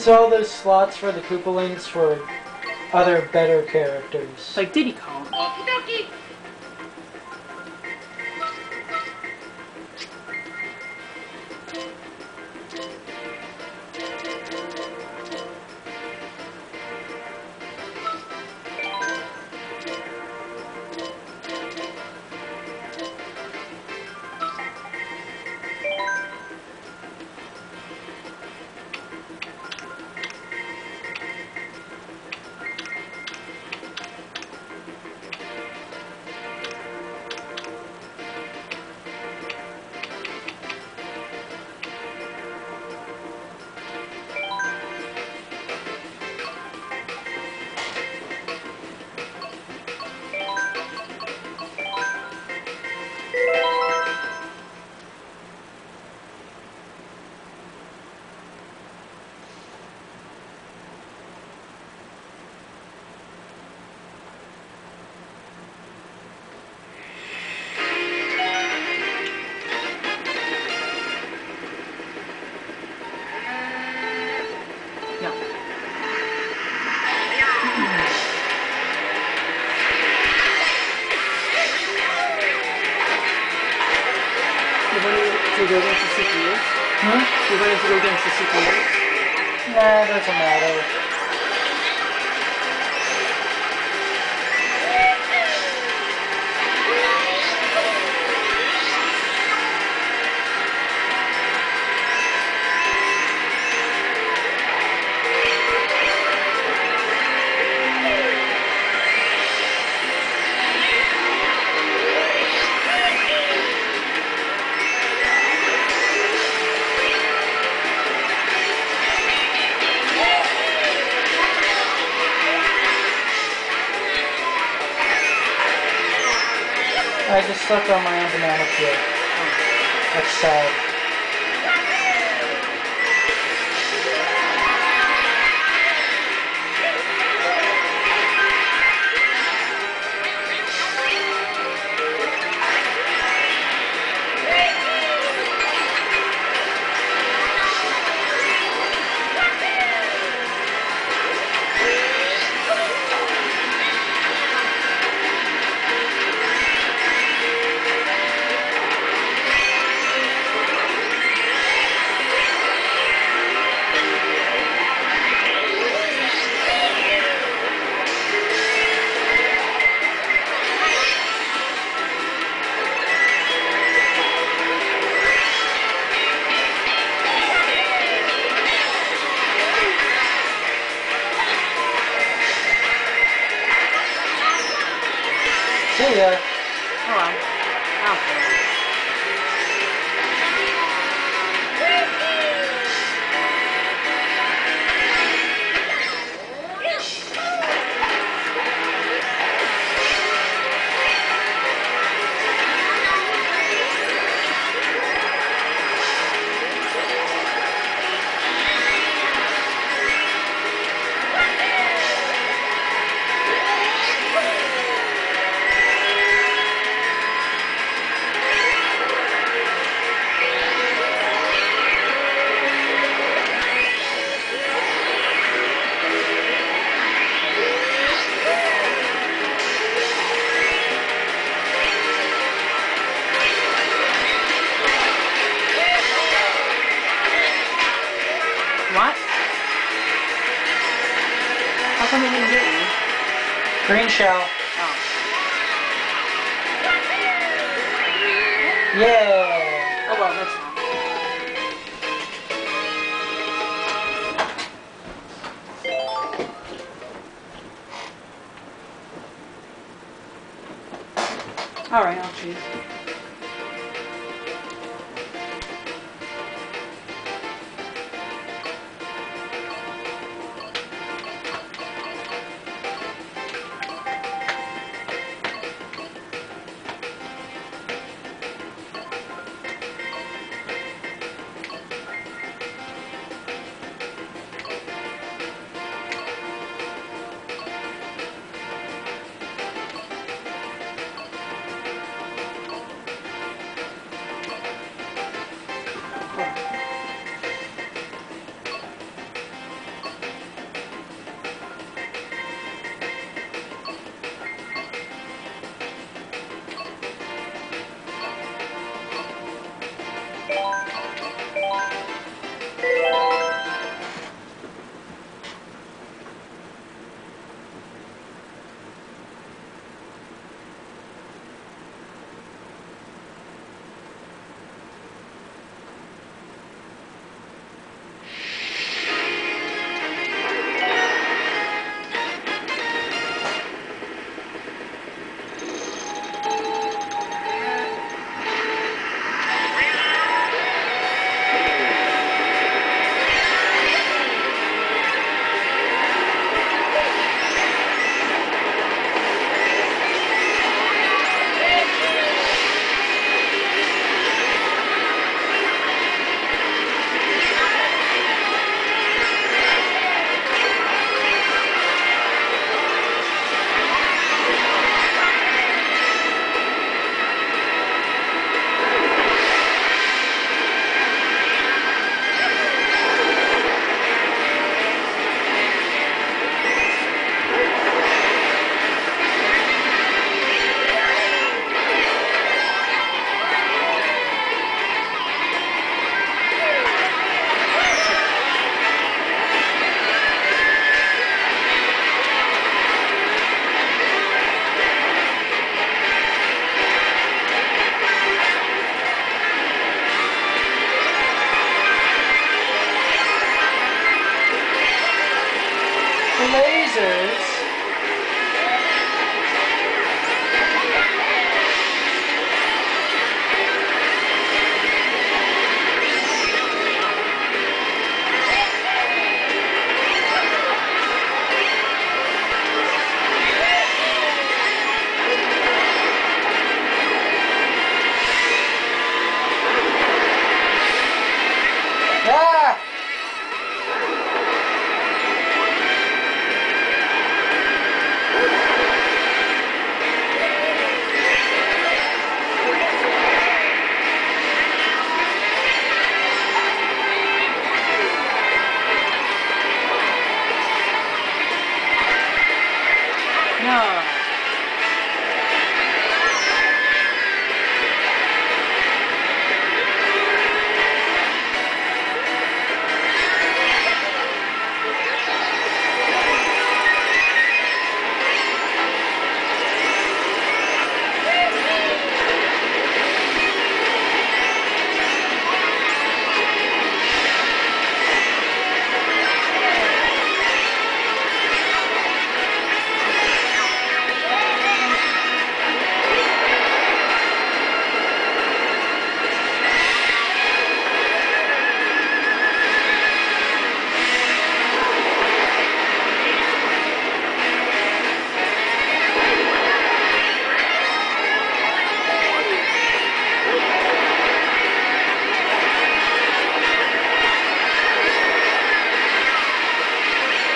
use all those slots for the Koopalings for other better characters. Like Diddy Kong. Okie dokie. Doesn't matter. I just stuck on my own banana peel. That's sad. Green shell. Oh. Yeah. Oh well, that's fine. Alright, I'll choose.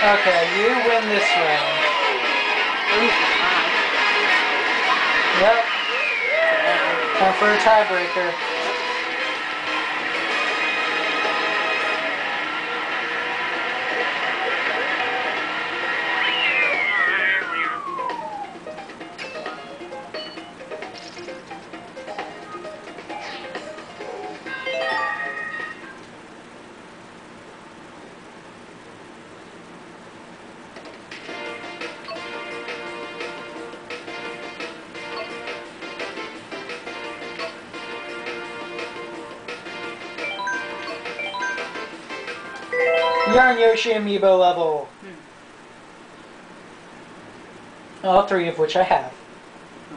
Okay, you win this round. At least it's fine. Yep, time for a tiebreaker. You're on Yoshi Amiibo level. Hmm. All three of which I have. Hmm.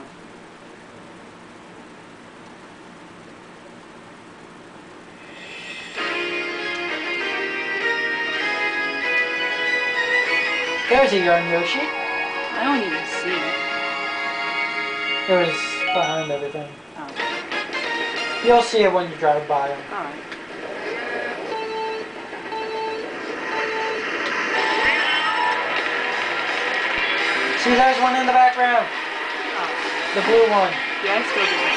There's a yarn Yoshi. I don't even see it. It was behind everything. Oh, You'll see it when you drive by alright. See, there's one in the background. Oh. The blue one. Yeah, I still see it.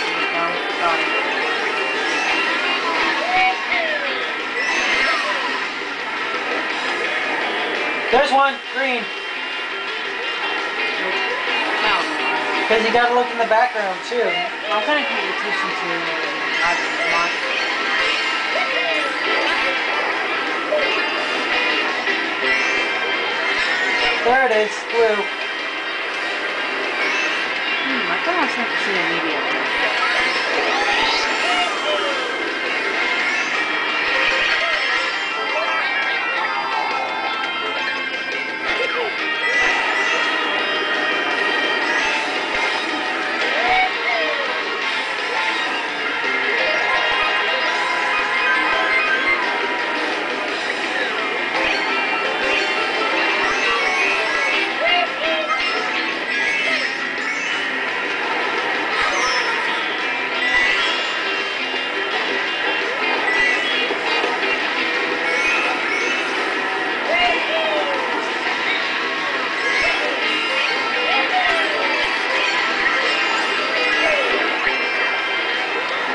Sorry. There's one, green. Because you gotta look in the background too. I'm kind of paying attention to not. There it is, blue. Hmm, I thought I was supposed to see a video.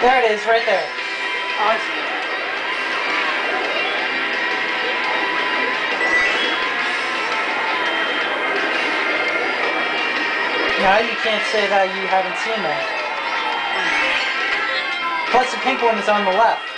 There it is, right there. Oh, I see. Now you can't say that you haven't seen that. Plus the pink one is on the left.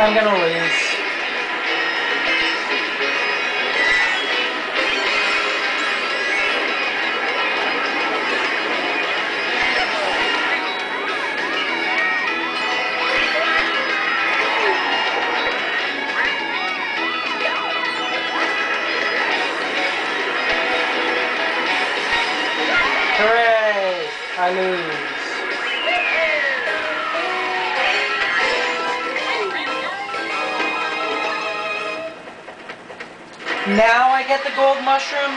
I'm gonna lose. Hooray! I lose. Now I get the gold mushroom?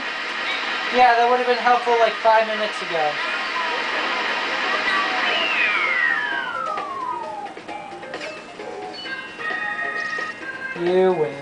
Yeah, that would have been helpful like five minutes ago. You win.